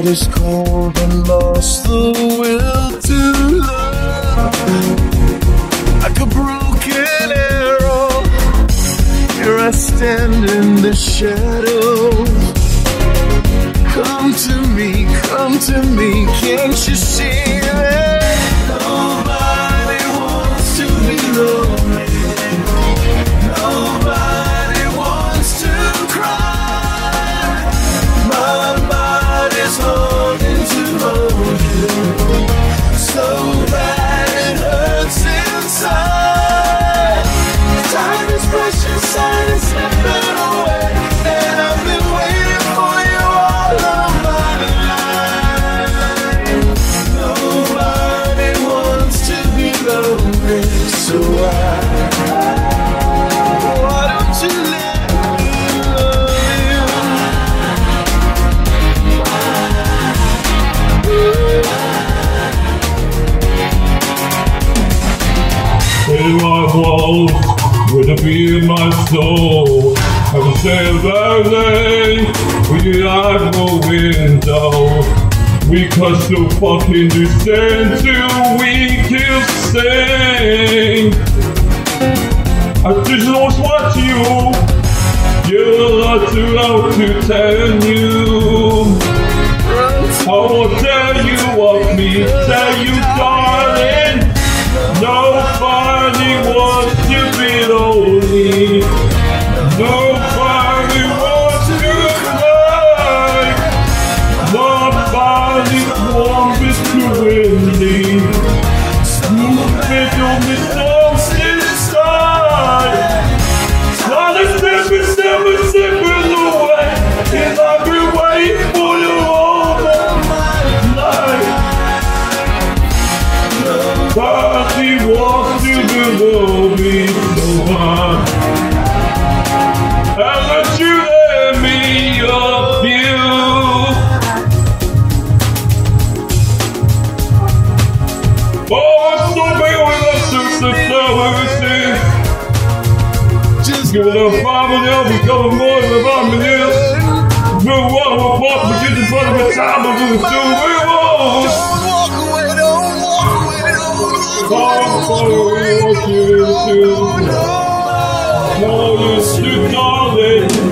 heart is cold and lost the will to love. Like a broken arrow, here I stand in the shadows. Come to me, come to me, can't you see In my walls, with a beat in my soul. I about day, we out the window. We cut so fucking distant till we kill sing. I just to watch you. You're a lot too loud to tell you. Oh, I'm so big with us to the everything. Just Give it up, five and help me cover more than five minutes. We'll walk apart, but get the front of the time, but we'll do we won't. Don't walk away, don't walk away, don't walk Oh, away. oh, what you do. No. No, you should darling. Just